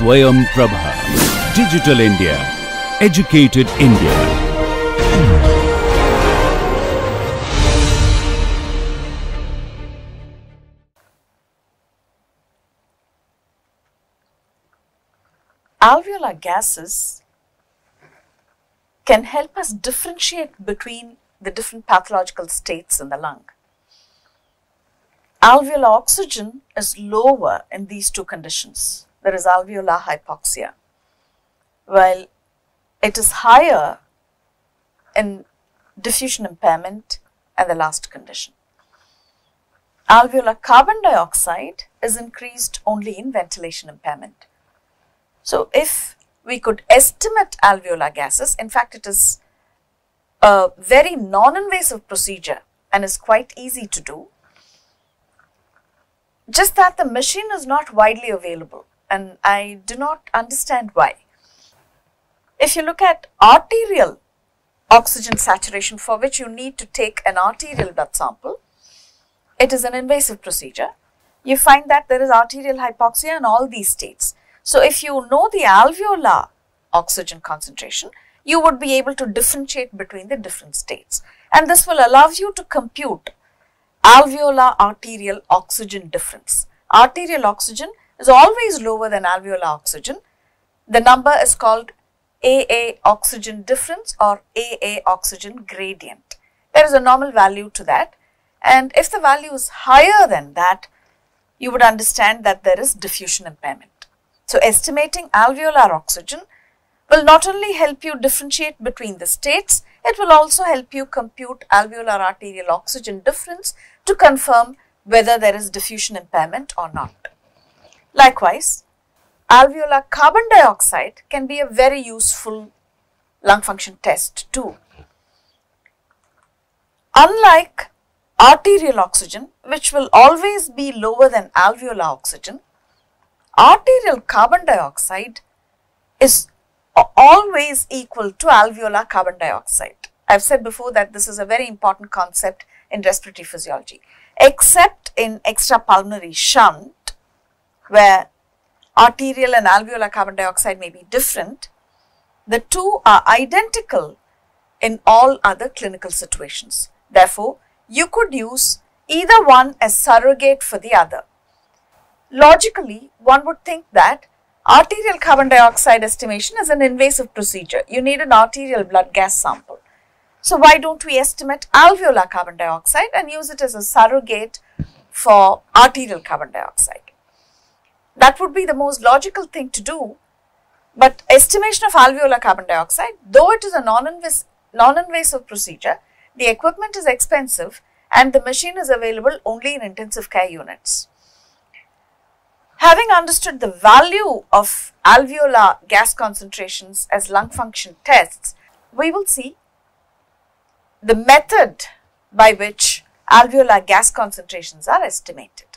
Swayam Prabha. Digital India. Educated India. alveolar gases can help us differentiate between the different pathological states in the lung. Alveolar oxygen is lower in these two conditions. There is alveolar hypoxia, while it is higher in diffusion impairment and the last condition. Alveolar carbon dioxide is increased only in ventilation impairment. So, if we could estimate alveolar gases, in fact, it is a very non-invasive procedure and is quite easy to do. Just that the machine is not widely available and I do not understand why. If you look at arterial oxygen saturation for which you need to take an arterial blood sample, it is an invasive procedure. You find that there is arterial hypoxia in all these states. So, if you know the alveolar oxygen concentration, you would be able to differentiate between the different states. And this will allow you to compute alveolar arterial oxygen difference. Arterial oxygen is always lower than alveolar oxygen. The number is called AA oxygen difference or AA oxygen gradient. There is a normal value to that and if the value is higher than that, you would understand that there is diffusion impairment. So, estimating alveolar oxygen will not only help you differentiate between the states, it will also help you compute alveolar arterial oxygen difference to confirm whether there is diffusion impairment or not. Likewise, alveolar carbon dioxide can be a very useful lung function test too. Unlike arterial oxygen, which will always be lower than alveolar oxygen, arterial carbon dioxide is always equal to alveolar carbon dioxide. I have said before that this is a very important concept in respiratory physiology, except in extrapulmonary shunt, where arterial and alveolar carbon dioxide may be different, the two are identical in all other clinical situations. Therefore, you could use either one as surrogate for the other. Logically, one would think that arterial carbon dioxide estimation is an invasive procedure. You need an arterial blood gas sample. So, why don't we estimate alveolar carbon dioxide and use it as a surrogate for arterial carbon dioxide? That would be the most logical thing to do. But estimation of alveolar carbon dioxide, though it is a non-invasive non procedure, the equipment is expensive and the machine is available only in intensive care units. Having understood the value of alveolar gas concentrations as lung function tests, we will see the method by which alveolar gas concentrations are estimated.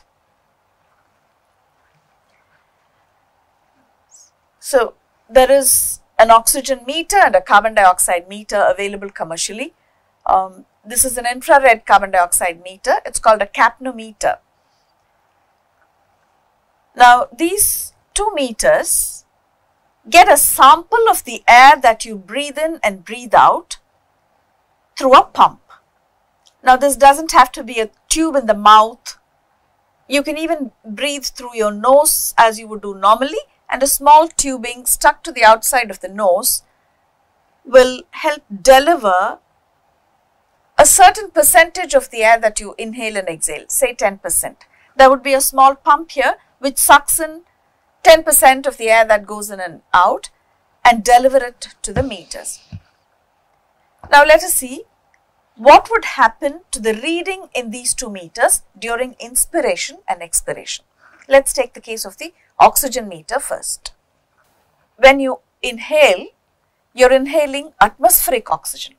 So, there is an oxygen meter and a carbon dioxide meter available commercially. Um, this is an infrared carbon dioxide meter. It's called a capnometer. Now, these two meters get a sample of the air that you breathe in and breathe out through a pump. Now, this doesn't have to be a tube in the mouth. You can even breathe through your nose as you would do normally and a small tubing stuck to the outside of the nose will help deliver a certain percentage of the air that you inhale and exhale, say 10%. There would be a small pump here which sucks in 10% of the air that goes in and out and deliver it to the meters. Now let us see what would happen to the reading in these two meters during inspiration and expiration. Let's take the case of the oxygen meter first. When you inhale, you're inhaling atmospheric oxygen.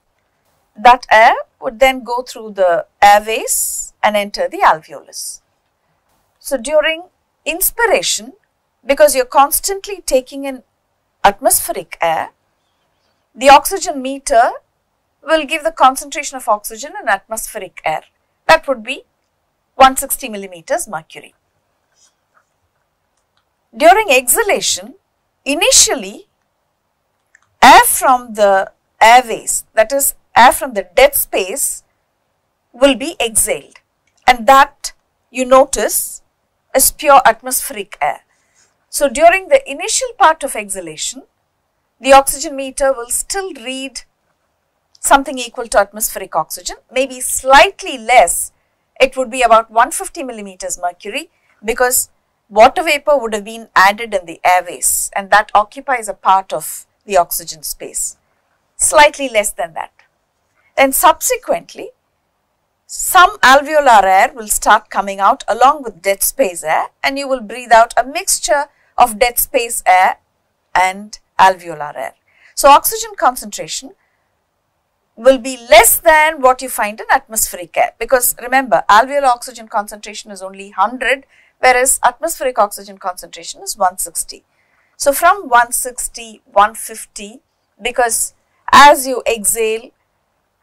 That air would then go through the airways and enter the alveolus. So, during inspiration, because you're constantly taking in atmospheric air, the oxygen meter will give the concentration of oxygen in atmospheric air. That would be 160 millimeters mercury. During exhalation, initially air from the airways that is air from the dead space will be exhaled and that you notice is pure atmospheric air. So, during the initial part of exhalation, the oxygen meter will still read something equal to atmospheric oxygen, maybe slightly less, it would be about 150 millimeters mercury because water vapor would have been added in the airways and that occupies a part of the oxygen space, slightly less than that. Then subsequently, some alveolar air will start coming out along with dead space air and you will breathe out a mixture of dead space air and alveolar air. So, oxygen concentration will be less than what you find in atmospheric air because remember alveolar oxygen concentration is only 100 whereas atmospheric oxygen concentration is 160. So, from 160, 150 because as you exhale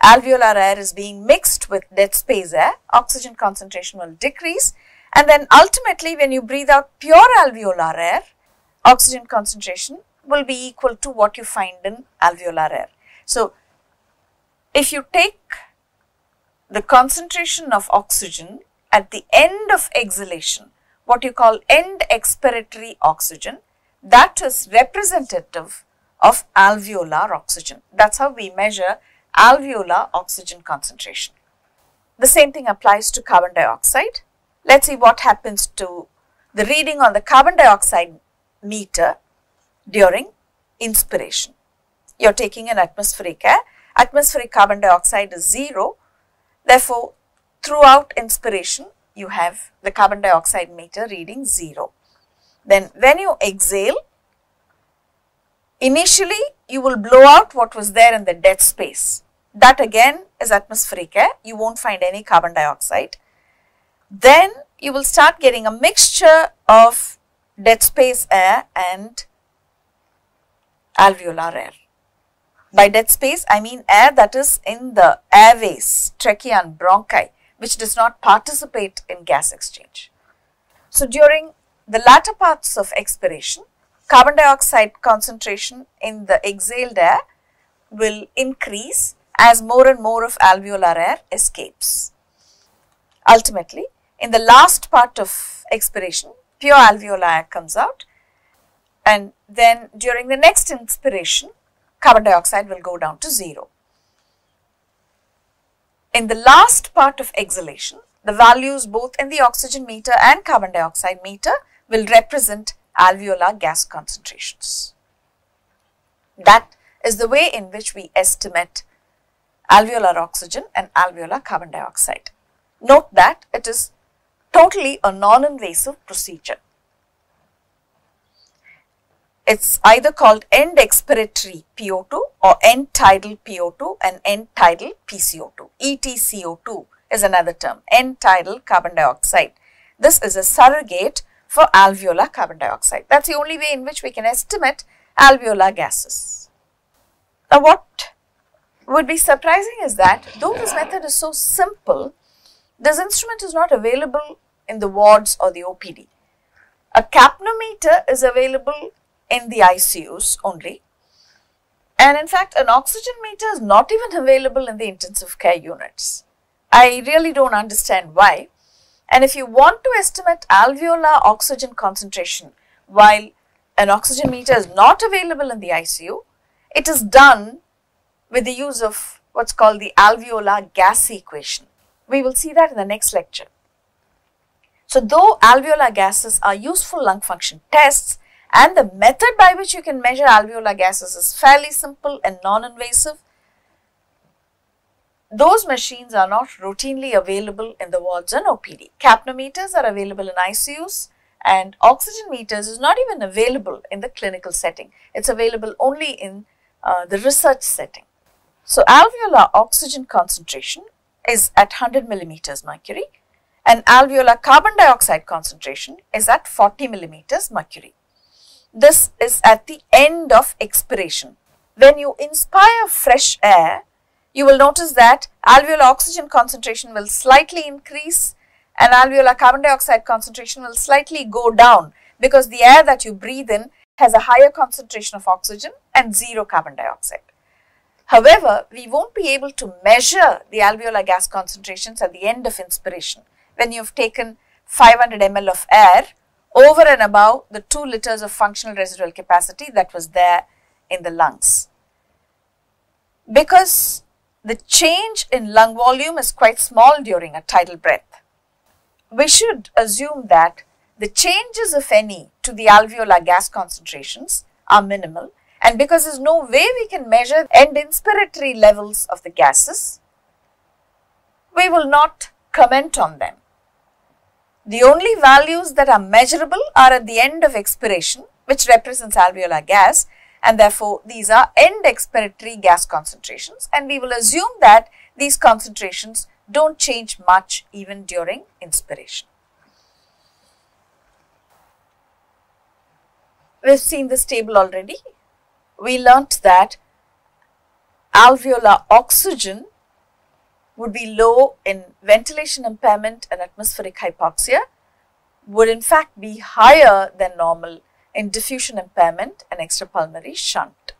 alveolar air is being mixed with dead space air, oxygen concentration will decrease and then ultimately when you breathe out pure alveolar air, oxygen concentration will be equal to what you find in alveolar air. So, if you take the concentration of oxygen at the end of exhalation, what you call end expiratory oxygen, that is representative of alveolar oxygen. That is how we measure alveolar oxygen concentration. The same thing applies to carbon dioxide. Let us see what happens to the reading on the carbon dioxide meter during inspiration. You are taking an atmospheric air, atmospheric carbon dioxide is 0. Therefore, throughout inspiration, you have the carbon dioxide meter reading 0. Then when you exhale, initially you will blow out what was there in the dead space. That again is atmospheric air, you won't find any carbon dioxide. Then you will start getting a mixture of dead space air and alveolar air. By dead space, I mean air that is in the airways, trachea and bronchi, which does not participate in gas exchange. So, during the latter parts of expiration, carbon dioxide concentration in the exhaled air will increase as more and more of alveolar air escapes. Ultimately, in the last part of expiration, pure alveolar air comes out and then during the next inspiration, carbon dioxide will go down to 0. In the last part of exhalation, the values both in the oxygen meter and carbon dioxide meter will represent alveolar gas concentrations. That is the way in which we estimate alveolar oxygen and alveolar carbon dioxide. Note that it is totally a non-invasive procedure. It's either called end expiratory PO2 or end tidal PO2 and end tidal PCO2. ETCO2 is another term, end tidal carbon dioxide. This is a surrogate for alveolar carbon dioxide. That's the only way in which we can estimate alveolar gases. Now what would be surprising is that though this method is so simple, this instrument is not available in the wards or the OPD. A capnometer is available in the ICUs only. And in fact, an oxygen meter is not even available in the intensive care units. I really don't understand why. And if you want to estimate alveolar oxygen concentration while an oxygen meter is not available in the ICU, it is done with the use of what's called the alveolar gas equation. We will see that in the next lecture. So, though alveolar gases are useful lung function tests, and the method by which you can measure alveolar gases is fairly simple and non-invasive. Those machines are not routinely available in the wards and OPD. Capnometers are available in ICUs and oxygen meters is not even available in the clinical setting. It's available only in uh, the research setting. So, alveolar oxygen concentration is at 100 millimeters mercury and alveolar carbon dioxide concentration is at 40 millimeters mercury. This is at the end of expiration. When you inspire fresh air, you will notice that alveolar oxygen concentration will slightly increase and alveolar carbon dioxide concentration will slightly go down because the air that you breathe in has a higher concentration of oxygen and zero carbon dioxide. However, we won't be able to measure the alveolar gas concentrations at the end of inspiration when you've taken 500 ml of air over and above the 2 liters of functional residual capacity that was there in the lungs. Because the change in lung volume is quite small during a tidal breath, we should assume that the changes, if any, to the alveolar gas concentrations are minimal and because there is no way we can measure end inspiratory levels of the gases, we will not comment on them. The only values that are measurable are at the end of expiration which represents alveolar gas and therefore these are end expiratory gas concentrations and we will assume that these concentrations don't change much even during inspiration. We've seen this table already we learnt that alveolar oxygen would be low in ventilation impairment and atmospheric hypoxia, would in fact be higher than normal in diffusion impairment and extrapulmonary shunt.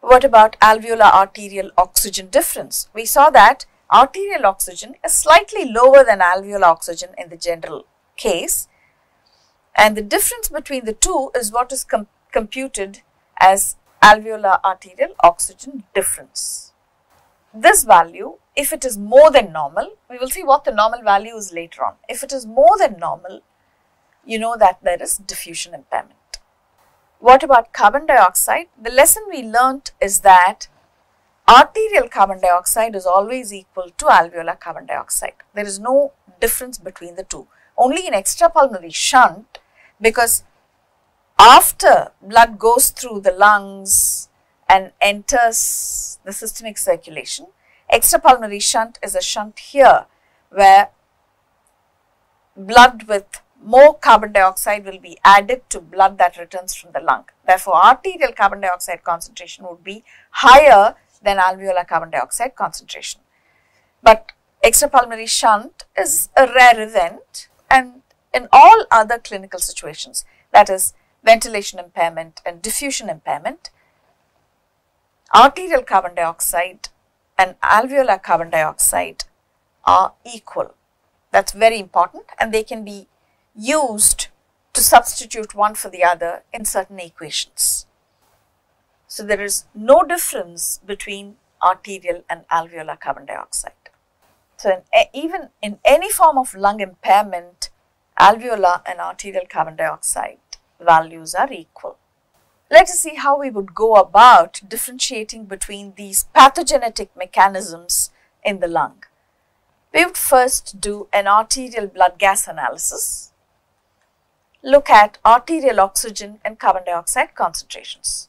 What about alveolar arterial oxygen difference? We saw that arterial oxygen is slightly lower than alveolar oxygen in the general case and the difference between the two is what is com computed as alveolar arterial oxygen difference. This value, if it is more than normal, we will see what the normal value is later on. If it is more than normal, you know that there is diffusion impairment. What about carbon dioxide? The lesson we learnt is that arterial carbon dioxide is always equal to alveolar carbon dioxide. There is no difference between the two. Only in extrapulmonary shunt, because after blood goes through the lungs and enters the systemic circulation, extrapulmonary shunt is a shunt here where blood with more carbon dioxide will be added to blood that returns from the lung. Therefore, arterial carbon dioxide concentration would be higher than alveolar carbon dioxide concentration. But extrapulmonary shunt is a rare event and in all other clinical situations, that is ventilation impairment and diffusion impairment, arterial carbon dioxide and alveolar carbon dioxide are equal. That's very important and they can be used to substitute one for the other in certain equations. So, there is no difference between arterial and alveolar carbon dioxide. So, in, even in any form of lung impairment, alveolar and arterial carbon dioxide values are equal. Let us see how we would go about differentiating between these pathogenetic mechanisms in the lung. We would first do an arterial blood gas analysis, look at arterial oxygen and carbon dioxide concentrations.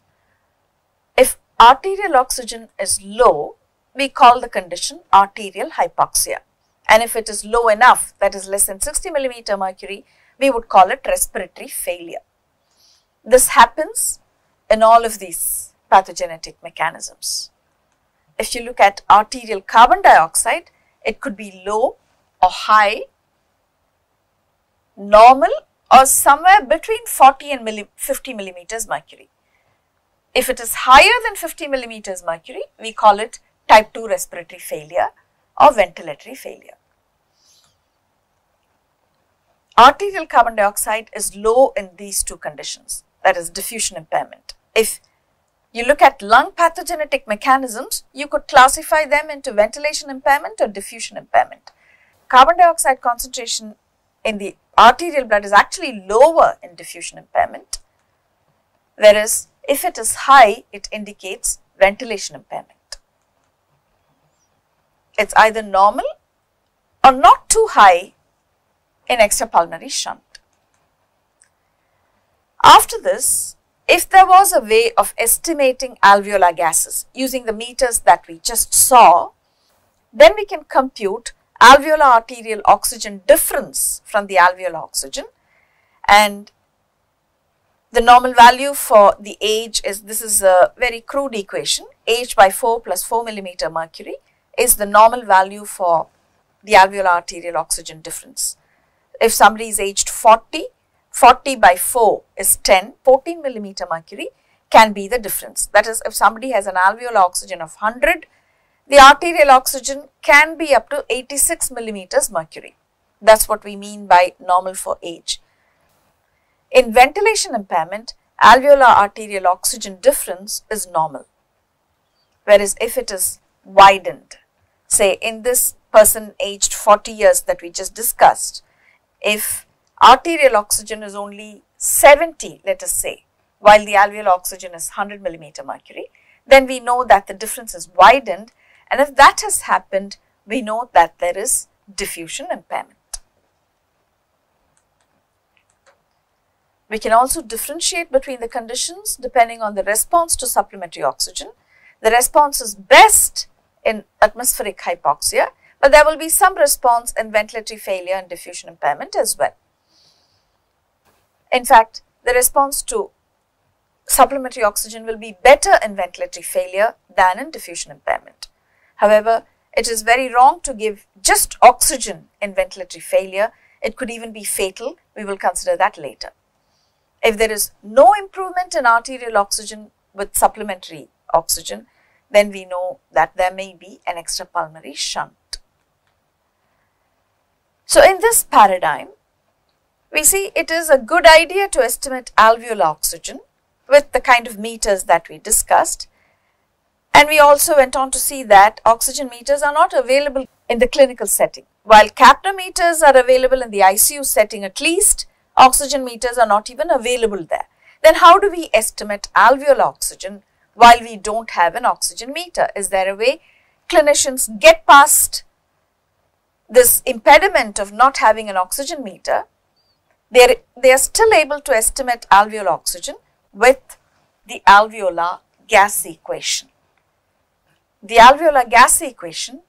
If arterial oxygen is low, we call the condition arterial hypoxia and if it is low enough that is less than 60 millimeter mercury we would call it respiratory failure. This happens in all of these pathogenetic mechanisms. If you look at arterial carbon dioxide, it could be low or high, normal or somewhere between 40 and milli 50 millimeters mercury. If it is higher than 50 millimeters mercury, we call it type 2 respiratory failure or ventilatory failure. Arterial carbon dioxide is low in these two conditions, that is diffusion impairment. If you look at lung pathogenetic mechanisms, you could classify them into ventilation impairment or diffusion impairment. Carbon dioxide concentration in the arterial blood is actually lower in diffusion impairment, whereas if it is high, it indicates ventilation impairment it's either normal or not too high in extrapulmonary shunt. After this, if there was a way of estimating alveolar gases using the meters that we just saw, then we can compute alveolar arterial oxygen difference from the alveolar oxygen and the normal value for the age is this is a very crude equation age by 4 plus 4 millimeter mercury is the normal value for the alveolar arterial oxygen difference. If somebody is aged 40, 40 by 4 is 10, 14 millimeter mercury can be the difference. That is, if somebody has an alveolar oxygen of 100, the arterial oxygen can be up to 86 millimeters mercury. That's what we mean by normal for age. In ventilation impairment, alveolar arterial oxygen difference is normal. Whereas if it is widened, say in this person aged 40 years that we just discussed, if arterial oxygen is only 70, let us say, while the alveolar oxygen is 100 millimeter mercury, then we know that the difference is widened and if that has happened, we know that there is diffusion impairment. We can also differentiate between the conditions depending on the response to supplementary oxygen. The response is best in atmospheric hypoxia, but there will be some response in ventilatory failure and diffusion impairment as well. In fact, the response to supplementary oxygen will be better in ventilatory failure than in diffusion impairment. However, it is very wrong to give just oxygen in ventilatory failure. It could even be fatal. We will consider that later. If there is no improvement in arterial oxygen with supplementary oxygen, then we know that there may be an extrapulmonary shunt. So, in this paradigm, we see it is a good idea to estimate alveolar oxygen with the kind of meters that we discussed. And we also went on to see that oxygen meters are not available in the clinical setting. While capnometers are available in the ICU setting at least, oxygen meters are not even available there. Then how do we estimate alveolar oxygen while we don't have an oxygen meter? Is there a way clinicians get past this impediment of not having an oxygen meter? They're, they are still able to estimate alveolar oxygen with the alveolar gas equation. The alveolar gas equation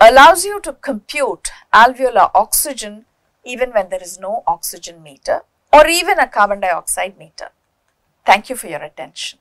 allows you to compute alveolar oxygen even when there is no oxygen meter or even a carbon dioxide meter. Thank you for your attention.